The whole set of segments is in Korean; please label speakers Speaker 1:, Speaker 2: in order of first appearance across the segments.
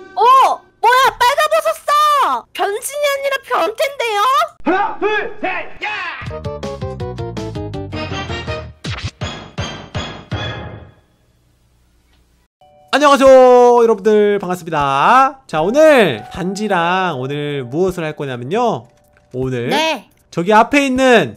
Speaker 1: 어! 뭐야 빨가벗었어! 변신이 아니라 변태인데요?
Speaker 2: 하나, 둘, 셋, 야!
Speaker 3: 안녕하세요 여러분들 반갑습니다 자 오늘 단지랑 오늘 무엇을 할 거냐면요 오늘
Speaker 1: 네.
Speaker 3: 저기 앞에 있는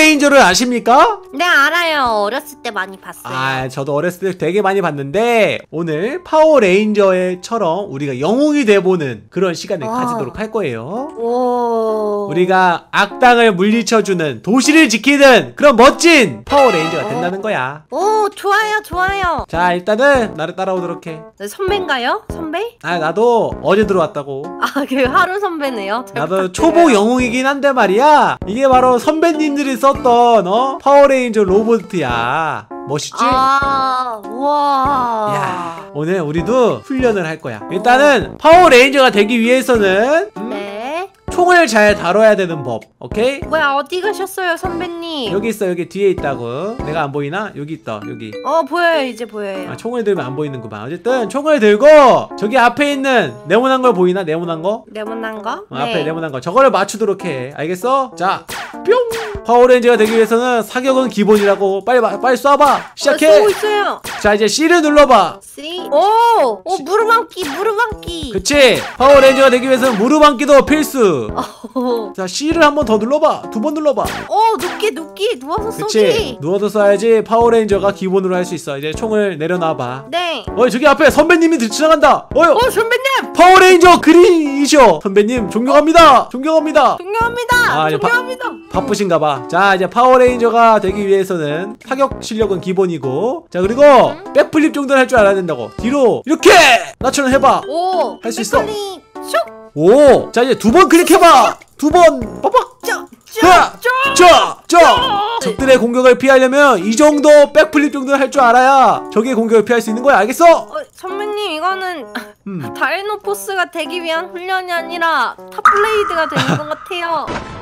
Speaker 3: 파워레인저를 아십니까?
Speaker 1: 네 알아요. 어렸을 때 많이 봤어요.
Speaker 3: 아 저도 어렸을 때 되게 많이 봤는데 오늘 파워레인저처럼 우리가 영웅이 돼보는 그런 시간을
Speaker 1: 아.
Speaker 3: 가지도록 할 거예요
Speaker 1: 오.
Speaker 3: 우리가 악당을 물리쳐주는 도시를 지키는 그런 멋진 파워레인저가 된다는 거야
Speaker 1: 오 좋아요 좋아요.
Speaker 3: 자 일단은 나를 따라오도록 해
Speaker 1: 네, 선배인가요? 선배?
Speaker 3: 아 나도 어제 들어왔다고
Speaker 1: 아 그 하루 선배네요. 잘
Speaker 3: 나도. 초보 영웅이긴 한데 말이야 이게 바로 선배님들이 썼던 어 파워레인저 로봇이야 멋있지?
Speaker 1: 아 우와.
Speaker 3: 야 오늘 우리도 훈련을 할 거야 일단은 파워레인저가 되기 위해서는 음,
Speaker 1: 네.
Speaker 3: 총을 잘 다뤄야 되는 법 오케이?
Speaker 1: 뭐야 어디 가셨어요 선배님?
Speaker 3: 여기 있어 여기 뒤에 있다고 내가 안 보이나? 여기 있다 여기
Speaker 1: 어 보여요 이제 보여요.
Speaker 3: 아, 총을 들면 안 보이는구만 어쨌든 총을 들고 저기 앞에 있는 네모난 걸 보이나? 네모난 거?
Speaker 1: 네모난 거?
Speaker 3: 어, 앞에 네모난 거 저거를 맞추도록 해 알겠어? 자 뿅 파워레인저가 되기 위해서는 사격은 기본이라고 빨리 마- 빨리 쏴봐 시작해
Speaker 1: 어, 쏘고 있어요.
Speaker 3: 자 이제 C를 눌러봐
Speaker 1: C. 오! 오 무릎 앉기 무릎 앉기.
Speaker 3: 그치 파워레인저가 되기 위해서는 무릎 앉기도 필수
Speaker 1: 오.
Speaker 3: 자 C를 한 번 더 눌러봐 두 번 눌러봐
Speaker 1: 오 눕기 눕기 누워서
Speaker 3: 그치
Speaker 1: 쏘기.
Speaker 3: 누워서 쏴야지 파워레인저가 기본으로 할 수 있어 이제 총을 내려놔봐
Speaker 1: 네.
Speaker 3: 어이 저기 앞에 선배님이 지나간다 어이
Speaker 1: 어 선배님
Speaker 3: 파워레인저 그린이셔 선배님 존경합니다 존경합니다
Speaker 1: 존경합니다.
Speaker 3: 아,
Speaker 1: 존경합니다.
Speaker 3: 바쁘신가 봐 자 이제 파워레인저가 되기 위해서는 타격 실력은 기본이고 자 그리고 backflip 정도는 할 줄 알아야 된다고 뒤로 이렇게 나처럼 해봐
Speaker 1: 오.
Speaker 3: 할 수 있어.
Speaker 1: Backflip. 슉.
Speaker 3: 오 자 이제 두 번 클릭해봐 두번
Speaker 1: 쩌.
Speaker 3: 자,
Speaker 1: 쩌.
Speaker 3: 자, 자. 적들의 공격을 피하려면 이 정도 backflip 정도는 할 줄 알아야 적의 공격을 피할 수 있는 거야 알겠어?
Speaker 1: 어, 선배님 이거는
Speaker 3: 음.
Speaker 1: 다이노포스가 되기 위한 훈련이 아니라 탑블레이드가 되는 것 같아요.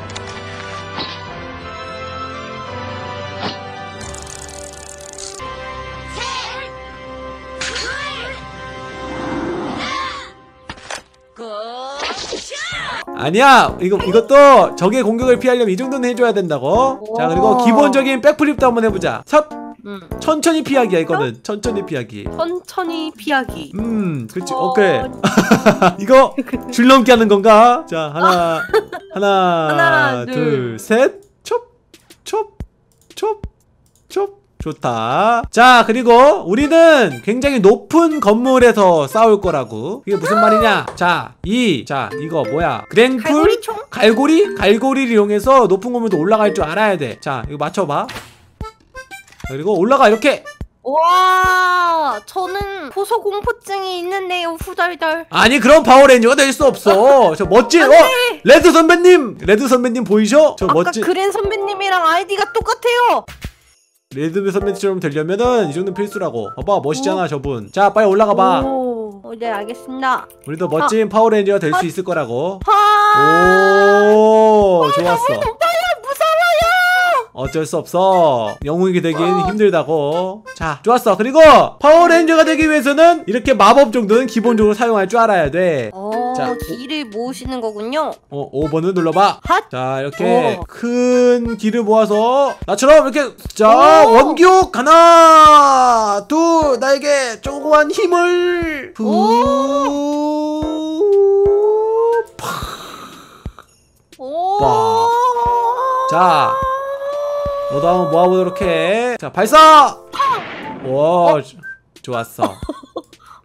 Speaker 3: 아니야 이거 이것도 적의 공격을 피하려면 이 정도는 해줘야 된다고 자 그리고
Speaker 1: 오.
Speaker 3: 기본적인 백플립도 한번 해보자 첫
Speaker 1: 음.
Speaker 3: 천천히 피하기야 이거는 천천히 피하기
Speaker 1: 천천히 피하기.
Speaker 3: 음 그렇지
Speaker 1: 어.
Speaker 3: 오케이 이거 줄넘기 하는 건가 자 하나 하나,
Speaker 1: 하나, 둘.
Speaker 3: 둘셋첩첩첩첩 좋다. 자 그리고 우리는 굉장히 높은 건물에서 싸울 거라고. 이게 무슨 말이냐? 자 이 자 이거 뭐야? 그랭풀
Speaker 1: 갈고리 총?
Speaker 3: 갈고리? 갈고리를 이용해서 높은 건물도 올라갈 줄 알아야 돼자 이거 맞춰봐. 자, 그리고 올라가 이렇게.
Speaker 1: 와, 저는 고소 공포증이 있는데요, 후덜덜.
Speaker 3: 아니 그런 파워레인저가 될 수 없어. 저 멋진 어 레드 선배님! 레드 선배님 보이셔? 저
Speaker 1: 아까
Speaker 3: 멋진
Speaker 1: 그랜 선배님이랑 아이디가 똑같아요.
Speaker 3: 레드 선배님처럼 되려면은 이 정도는 필수라고. 봐봐 멋있잖아 저분. 자 빨리 올라가 봐.
Speaker 1: 오, 어, 네 알겠습니다.
Speaker 3: 우리도 멋진 파워레인저가 될 수 있을 거라고.
Speaker 1: 하,
Speaker 3: 오 좋았어.
Speaker 1: 오빠야. 무서워요.
Speaker 3: 어쩔 수 없어. 영웅이 되긴 힘들다고. 자 좋았어. 그리고 파워레인저가 되기 위해서는 이렇게 마법 정도는 기본적으로 사용할 줄 알아야 돼.
Speaker 1: 어,
Speaker 3: 자,
Speaker 1: 기를 모으시는 거군요.
Speaker 3: 어, 5번을 눌러봐.
Speaker 1: 핫.
Speaker 3: 자, 이렇게
Speaker 1: 오.
Speaker 3: 큰 기를 모아서 나처럼 이렇게 자,
Speaker 1: 오.
Speaker 3: 원기옥 하나, 둘, 나에게 조그만 힘을 부. 팍.
Speaker 1: 오.
Speaker 3: 와. 자, 너도 한번 모아보도록 해. 자, 발사. 와, 조- 좋았어.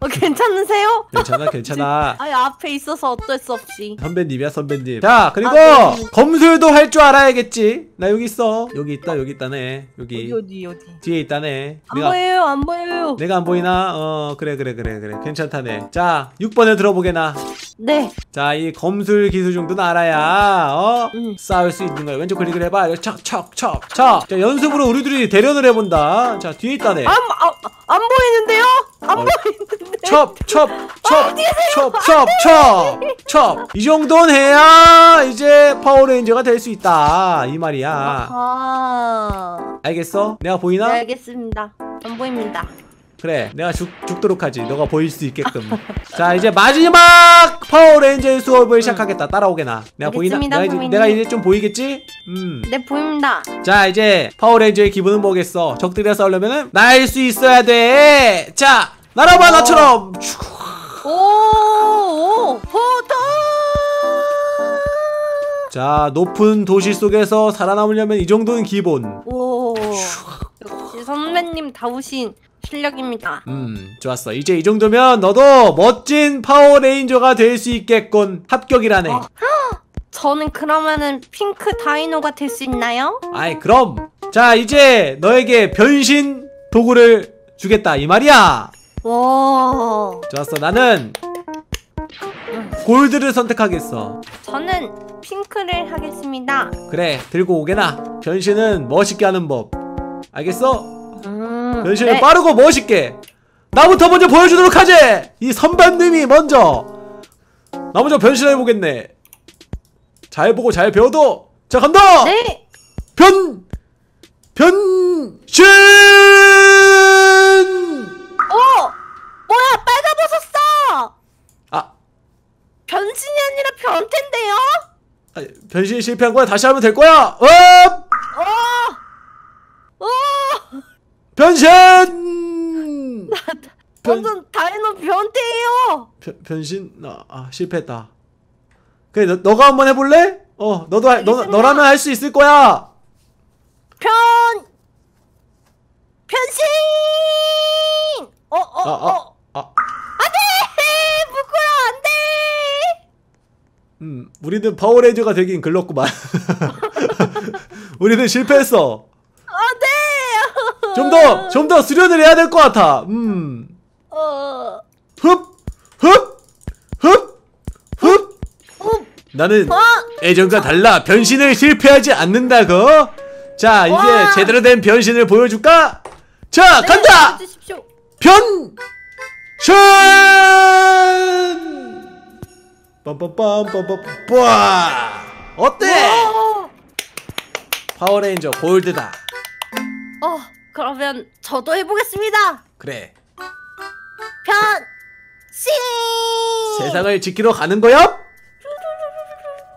Speaker 1: 어, 괜찮으세요?
Speaker 3: 괜찮아, 괜찮아.
Speaker 1: 아, 앞에 있어서 어쩔 수 없이.
Speaker 3: 선배님이야 선배님 자 그리고
Speaker 1: 아, 네.
Speaker 3: 검술도 할 줄 알아야겠지 나 여기 있어 여기 있다 여기 있다네 여기
Speaker 1: 어디 어디 어디.
Speaker 3: 뒤에 있다네
Speaker 1: 안 보여요, 안 보여요.
Speaker 3: 내가 안 보이나? 어 그래 그래 그래 그래 괜찮다네 자 6번을 들어보게 나
Speaker 1: 네.
Speaker 3: 자 이 검술 기술 정도는 알아야 어?
Speaker 1: 음.
Speaker 3: 싸울 수 있는 거야 왼쪽 클릭을 해봐 이렇게 척척척척 자 연습으로 우리 둘이 대련을 해본다 자 뒤에 있다네
Speaker 1: 안, 아, 안 보이는데요?
Speaker 3: 첩, 첩, 첩, 첩, 첩, 첩, 첩. 이 정도는 해야 이제 파워레인저가 될 수 있다. 이 말이야.
Speaker 1: 아.
Speaker 3: 알겠어? 내가 보이나?
Speaker 1: 네, 알겠습니다. 안 보입니다.
Speaker 3: 그래 내가 죽, 죽도록 하지 너가 보일 수 있게끔 자 이제 마지막 파워레인저의 수업을 시작하겠다 따라오게나 내가 보이나? 내가 이제. 내가 이제 좀 보이겠지? 음.
Speaker 1: 네 보입니다.
Speaker 3: 자 이제 파워레인저의 기본은 뭐겠어 적들이랑 싸우려면은 날 수 있어야 돼자 날아봐
Speaker 1: 어.
Speaker 3: 나처럼
Speaker 1: 오, 오, 포도.
Speaker 3: 자 높은 도시 속에서 살아남으려면 이 정도는 기본
Speaker 1: 오, 역시 선배님 다우신 실력입니다.
Speaker 3: 음 좋았어 이제 이 정도면 너도 멋진 파워레인저가 될 수 있겠군 합격이라네
Speaker 1: 어. 저는 그러면은 핑크 다이노가 될 수 있나요?
Speaker 3: 아이 그럼 자 이제 너에게 변신 도구를 주겠다 이 말이야
Speaker 1: 와,
Speaker 3: 좋았어. 나는 골드를 선택하겠어.
Speaker 1: 저는 핑크를 하겠습니다.
Speaker 3: 그래 들고 오게나. 변신은 멋있게 하는 법. 알겠어?
Speaker 1: 음,
Speaker 3: 변신을
Speaker 1: 네.
Speaker 3: 빠르고 멋있게. 나부터 먼저 보여주도록 하지! 이 선반님이 먼저. 나 먼저 변신해 보겠네. 잘 보고 잘 배워도. 자 간다!
Speaker 1: 네.
Speaker 3: 변 변신!
Speaker 1: 오, 뭐야 빨가벗었어.
Speaker 3: 아
Speaker 1: 변신이 아니라 변태인데요?
Speaker 3: 아, 변신 실패한 거야 다시 하면 될 거야 업
Speaker 1: 오, 오,
Speaker 3: 변신 변,
Speaker 1: 완전 다이노 변태예요.
Speaker 3: 변 변신 아, 아 실패했다 그래 너, 너가 한번 해볼래 어 너도 할- 너. 너라면 할 수 있을 거야
Speaker 1: 변 변신. 어, 어,
Speaker 3: 아,
Speaker 1: 어.
Speaker 3: 아, 아,
Speaker 1: 안돼, 부끄러 안돼.
Speaker 3: 음, 우리는 파워레인저가 되긴 글렀구만. 우리는 실패했어.
Speaker 1: 안돼.
Speaker 3: 좀 더, 좀 더 수련을 해야 될 것 같아. 음,
Speaker 1: 어,
Speaker 3: 흡, 흡, 흡, 흡.
Speaker 1: 어,
Speaker 3: 나는
Speaker 1: 어.
Speaker 3: 예전과 달라 변신을 실패하지 않는다고. 자, 이제
Speaker 1: 와.
Speaker 3: 제대로 된 변신을 보여줄까? 자,
Speaker 1: 네,
Speaker 3: 간다. 변! 빰빰빰 빰빰빰 뿌아! 어때?
Speaker 1: 어,
Speaker 3: 파워레인저 골드다.
Speaker 1: 어, 그러면 저도 해보겠습니다.
Speaker 3: 그래.
Speaker 1: 변신.
Speaker 3: 세상을 지키러 가는 거야?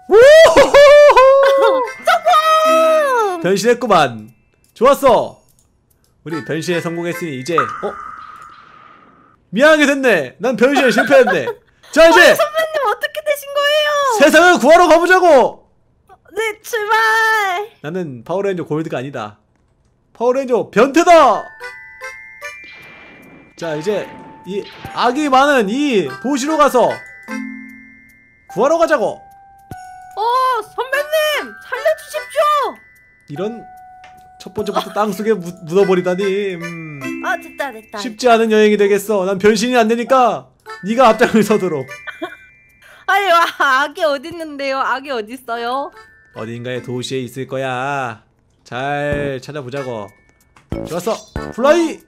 Speaker 1: 성공.
Speaker 3: 변신했구만. 좋았어. 우리 변신에 성공했으니 이제 어? 미안하게 됐네. 난 변신에 실패했네. 자 이제
Speaker 1: 선배님 어떻게 되신 거예요?
Speaker 3: 세상을 구하러 가보자고.
Speaker 1: 네, 출발.
Speaker 3: 나는 파워레인저 골드가 아니다. 파워레인저 변태다. 자 이제 이 악이 많은 이 도시로 가서 구하러 가자고.
Speaker 1: 어, 선배님 살려주십시오.
Speaker 3: 이런 첫 번째부터 땅 속에 묻, 묻어버리다니. 음,
Speaker 1: 아, 됐다, 됐다.
Speaker 3: 쉽지 않은 여행이 되겠어. 난 변신이 안 되니까 네가 앞장을 서도록.
Speaker 1: 아니, 와, 있는데요? 악이 어디 있어요?
Speaker 3: 어딘가에 도시에 있을 거야. 잘 찾아보자고. 좋았어. Fly.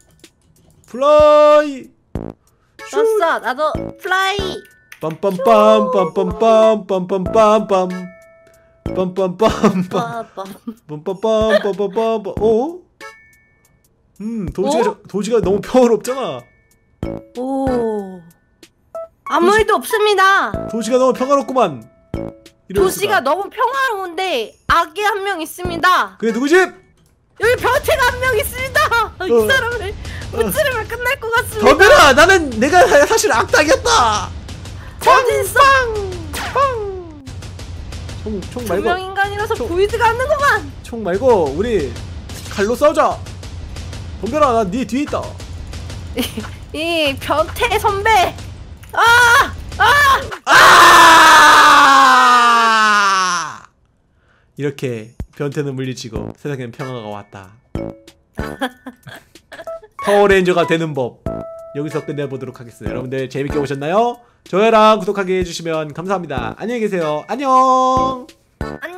Speaker 3: Fly. 슈.
Speaker 1: 좋았어, 나도 fly.
Speaker 3: 빰빰빰 빰빰빰 빰빰빰빰 빰빰빰빰
Speaker 1: 빠밤.
Speaker 3: 빰빰빰 빰빰빰 어? 음 도시가
Speaker 1: 어?
Speaker 3: 저- 도시가 너무 평화롭잖아.
Speaker 1: 오. 아무 일도 없습니다.
Speaker 3: 도시가 너무 평화롭구만. 이럴
Speaker 1: 도시가
Speaker 3: 수가.
Speaker 1: 너무 평화로운데 악이 한 명 있습니다.
Speaker 3: 그게 누구지?
Speaker 1: 여기 변태가 한 명 있습니다. 이
Speaker 3: 어.
Speaker 1: 사람을 무찌르면 끝날 것 같습니다.
Speaker 3: 덤벼라! 나는 내가 사실 악당이었다.
Speaker 1: 있어?
Speaker 3: 총, 총 말고
Speaker 1: 분명 인간이라서
Speaker 3: 저-
Speaker 1: 보이지가 않는구만.
Speaker 3: 총 말고 우리 칼로 싸우자. 덤벼라, 나 네 뒤에 있다.
Speaker 1: 이 변태 선배. 아! 아!
Speaker 3: 아! 이렇게 변태는 물리치고 세상엔 평화가 왔다. 파워레인저가 되는 법 여기서 끝내보도록 하겠습니다. 여러분들 재밌게 보셨나요? 좋아요랑 구독하기 해주시면 감사합니다. 안녕히 계세요. 안녕.
Speaker 1: 안녕.